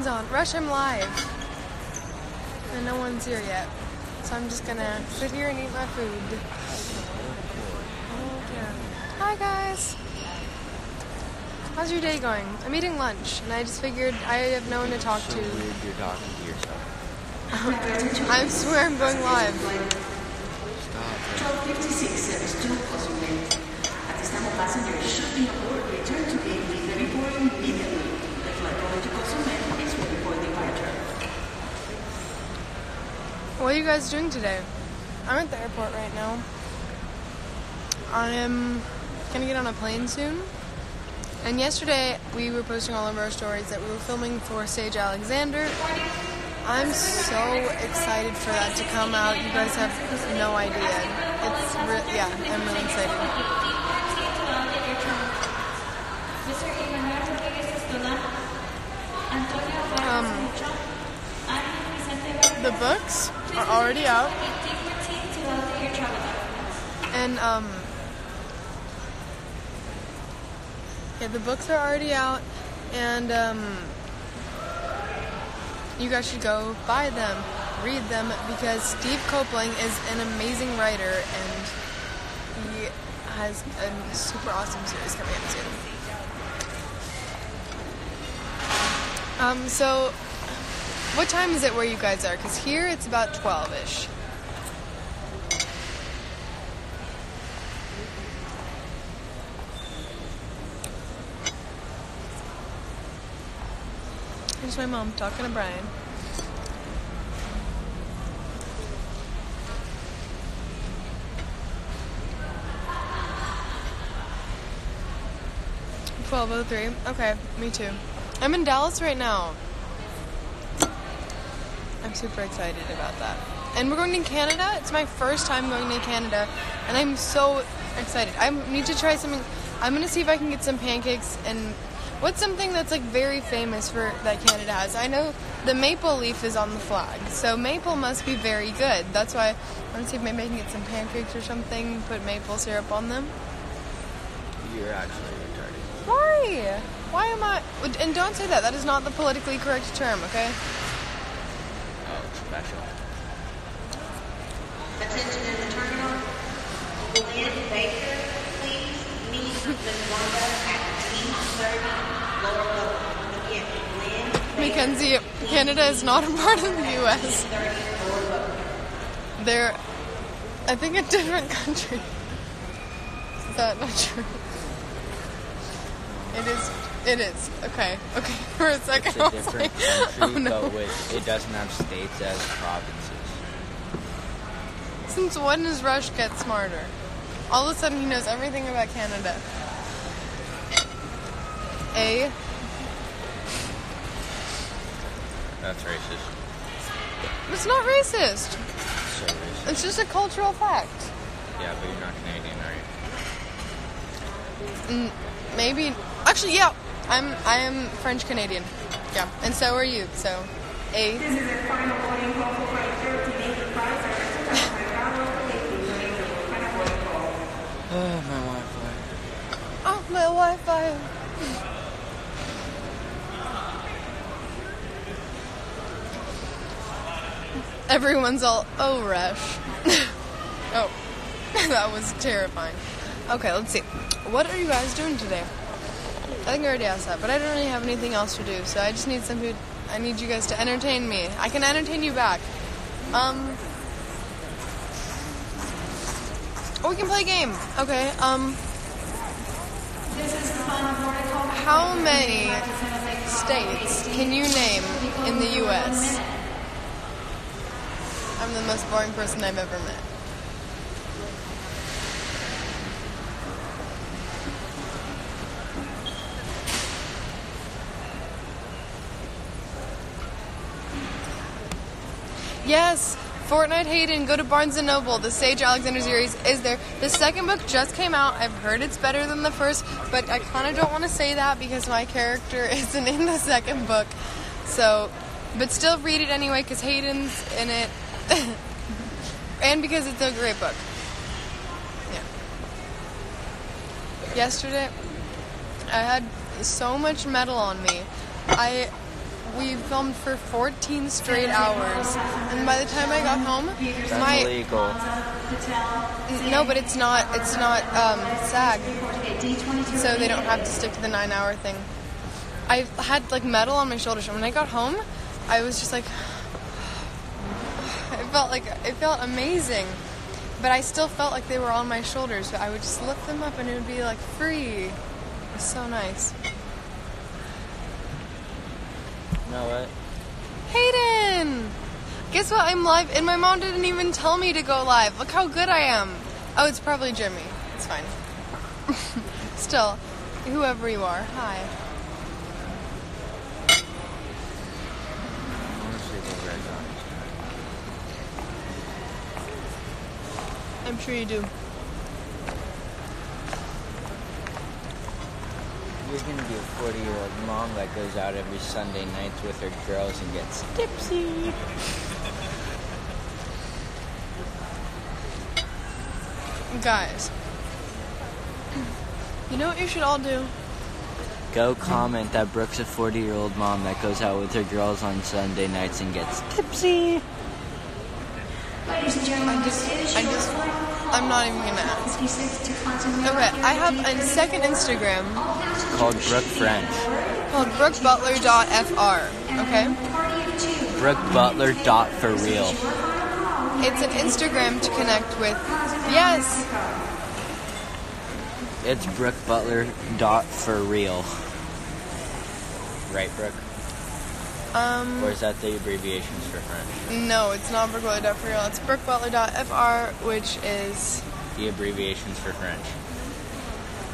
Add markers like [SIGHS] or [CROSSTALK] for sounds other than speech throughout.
one's on. Rush, I'm live. And no one's here yet. So I'm just gonna sit here and eat my food. Oh, dear. Hi, guys. How's your day going? I'm eating lunch, and I just figured I have no one to talk So to. weird you're talking to yourself. [LAUGHS] I swear I'm going live. Stop. 1256 service to Cozumel. At this time, all passengers should be aboard. Return to gate B34 immediately. The flight going to Cozumel is ready for departure. What are you guys doing today? I'm at the airport right now. I am gonna get on a plane soon. And yesterday we were posting all of our stories that we were filming for Sage Alexander. I'm so excited for that to come out. You guys have no idea. It's re- yeah, I'm really excited. Um, the books are already out. And um Yeah, the books are already out and um you guys should go buy them, read them because Steve Copeland is an amazing writer and he has a super awesome series coming out soon. Um, so what time is it where you guys are? Because here it's about 12 ish. Here's my mom talking to Brian. Twelve oh three. Okay, me too. I'm in Dallas right now. I'm super excited about that. And we're going to Canada. It's my first time going to Canada, and I'm so excited. I need to try something. I'm gonna see if I can get some pancakes and what's something that's like very famous for that Canada has. I know the maple leaf is on the flag, so maple must be very good. That's why I want to see if maybe I can get some pancakes or something. Put maple syrup on them. You're actually retarded. Why? Why am I? And don't say that. That is not the politically correct term. Okay. Special. Attention in the terminal. Glenn Baker, please meet the Wanda at T30 lower level. Again, Glenn Baker. Mackenzie, Canada is not a part of the U.S. They're, I think, a different country. Is that not true? It is. It is. Okay. Okay. [LAUGHS] For a second, It's a different like, [LAUGHS] country, oh no. but with, it doesn't have states as provinces. Since when does Rush get smarter? All of a sudden, he knows everything about Canada. A. That's racist. It's not racist. So racist. It's just a cultural fact. Yeah, but you're not Canadian, are you? Mm, maybe. Actually, yeah. I'm. I am French Canadian. Yeah, and so are you. So, a. Oh, my Wi-Fi. Oh, my Wi-Fi. Everyone's all, oh, Rush. [LAUGHS] oh, [LAUGHS] that was terrifying. Okay, let's see. What are you guys doing today? I think I already asked that, but I don't really have anything else to do, so I just need some food. I need you guys to entertain me. I can entertain you back. Um. Oh, we can play a game. Okay. Um. This is fun. How many states can you name in the U.S.? I'm the most boring person I've ever met. Yes, Fortnite Hayden, go to Barnes and Noble. The Sage Alexander series is there. The second book just came out. I've heard it's better than the first, but I kind of don't want to say that because my character [LAUGHS] isn't in the second book. So, but still read it anyway because Hayden's in it, [LAUGHS] and because it's a great book. Yeah. Yesterday, I had so much metal on me. I we filmed for 14 straight hours, and by the time I got home, That's my illegal. no, but it's not it's not um, SAG, so they don't have to stick to the nine-hour thing. I had like metal on my shoulders, and when I got home, I was just like, [SIGHS] it felt like it felt amazing, but I still felt like they were on my shoulders. But I would just lift them up, and it would be like free. It was so nice. You what? Hayden! Guess what? I'm live, and my mom didn't even tell me to go live. Look how good I am. Oh, it's probably Jimmy. It's fine. [LAUGHS] Still, whoever you are, hi. I'm sure you do. You're gonna be a 40 year old mom that goes out every Sunday nights with her girls and gets tipsy. Guys, you know what you should all do? Go comment that Brooke's a 40 year old mom that goes out with her girls on Sunday nights and gets tipsy. Ladies I just, I just, I'm not even gonna ask. Okay, I have a second Instagram Called Brooke French. called brookebutler.fr. Okay? Brooke dot for real. It's an Instagram to connect with. Yes! It's BrookeButler dot for real. Right, Brooke? Um, Or is that the abbreviations for French? no, it's not brookebutler.for It's brookebutler.fr, which is, The abbreviations for French.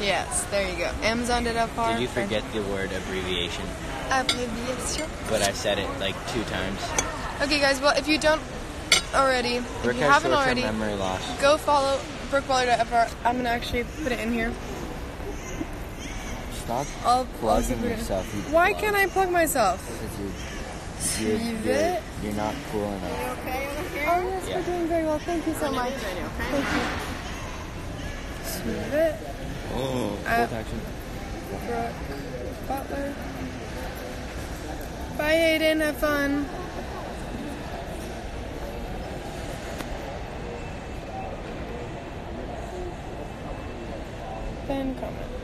yes, there you go. Amazon.fr. Did you forget the word abbreviation? Abbreviation. But I said it like two times. Okay, guys, well, if you don't already, if Brooke you haven't already, memory loss. go follow brookebutler.fr. I'm gonna actually put it in here. Stop I'll, I'll plugging put it in. yourself. You Why plug. can't I plug myself? Because you're, you're, you're, it. you're not cool enough. Are you Okay over here? Oh, yes, Yeah. we're doing very well. Thank you so much. Thank you. Smooth it. Oh, Uh, action. Brooke Butler. Bye, Hayden. Have fun. Then comment.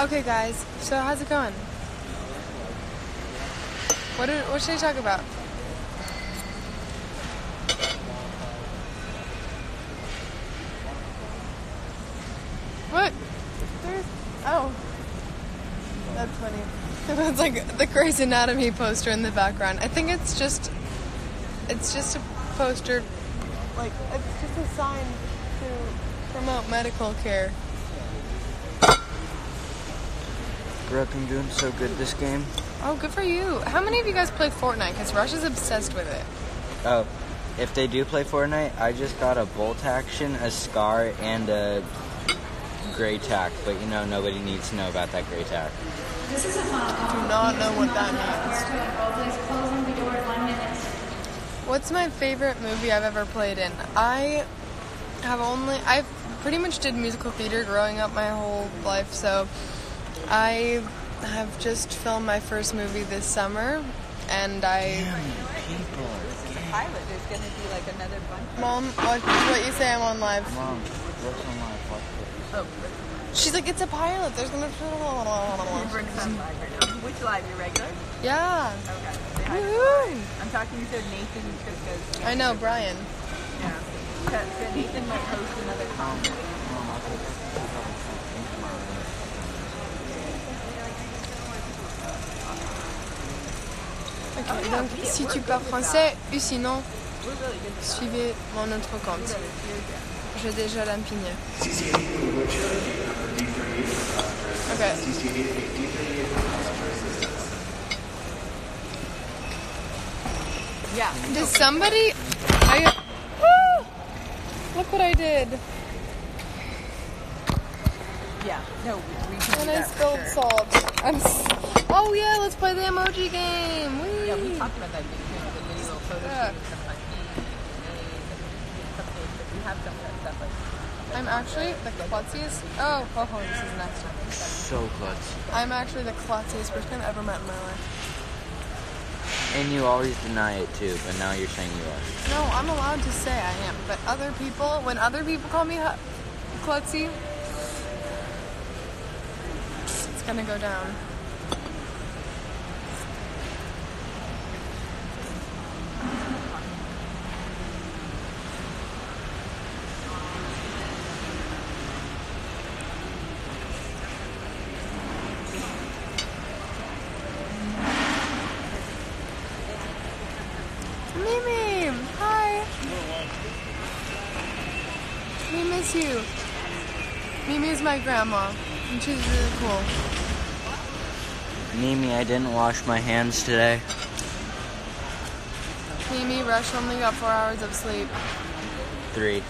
Okay, guys. So how's it going? What, what should I talk about? What? There's, oh. That's funny. [LAUGHS] That's like the Grey's Anatomy poster in the background. I think it's just, it's just a poster, like, it's just a sign to promote medical care. Brooke, I'm doing so good this game. Oh, good for you. How many of you guys play Fortnite? Because Rush is obsessed with it. Oh, if they do play Fortnite, I just got a bolt action, a scar, and a gray tack. But you know, nobody needs to know about that gray tack. This is a function. I do not know what that means. Please closing the door in one minute. What's my favorite movie I've ever played in? I have only I've pretty much did musical theater growing up my whole life, so I have just filmed my first movie this summer, and I Damn people. This is a pilot, there's going to be like another bunch. mom watch what you say I'm on live. Mom, Brooke's on live. Watch this. Oh, She's like it's a pilot. There's gonna Brooke's on live right now. Which live? Your regular? yeah. Okay. Say hi. Woohoo! I'm talking to Nathan because I know Brian. yeah. 'Cause Nathan might host another conference. Donc si tu parles français, ou sinon, suivez mon autre compte. J'ai déjà l'impigné. Ok. Yeah. Does somebody? I. Ah! Look what I did. Yeah. No, we, we And I spilled sure. salt. I'm. Oh yeah, let's play the emoji game. Yeah, we talked about that the photo shoot like. We have that stuff like I'm actually the klutziest. Oh, oh, oh, this is next one. So klutz. I'm actually the klutziest person I've ever met in my life. And you always deny it too, but now you're saying you are. No, I'm allowed to say I am, but other people, when other people call me hu- klutzy, it's gonna go down. We miss you. Mimi is my grandma, and she's really cool. Mimi, I didn't wash my hands today. Mimi, Rush only got four hours of sleep. Three.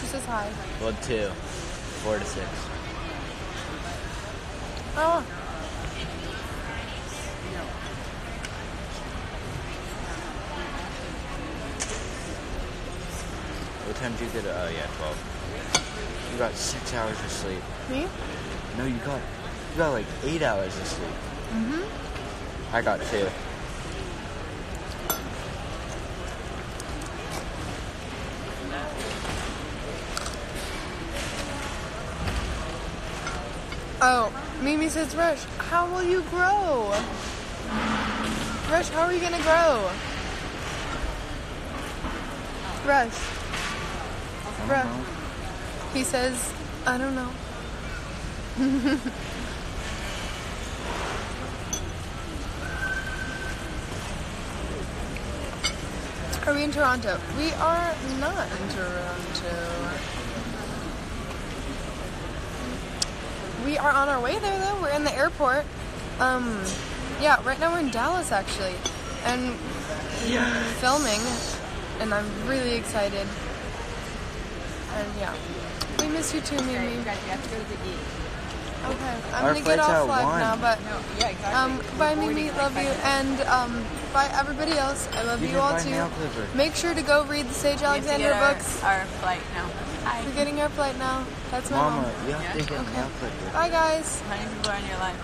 She says hi. Well, two. Four to six. Oh. What time did you get? Oh yeah, twelve. You got six hours of sleep. Me? No, you got you got like eight hours of sleep. Mhm. I got two. Oh, Mimi says, Rush, how will you grow? Rush, how are you gonna grow? Rush. Rush. He says, I don't know. [LAUGHS] Are we in Toronto? We are not in Toronto. We are on our way there though. We're in the airport. Um, yeah, right now we're in Dallas actually, and filming, and I'm really excited. And yeah, we miss you too, Okay, Mimi. you have to go to the E. Okay, I'm Our gonna get off at live one. now, but No, yeah, exactly. um, bye, We're Mimi. Love you, and um, bye everybody else. I love You you, all too. Make sure to go read the Sage minutes. We have to Alexander our- books. Our flight now. Hi. We're getting our flight now. That's my Mama, mom. you have to get Okay. Bye, guys. How many people are in your life?